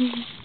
Mm-hmm.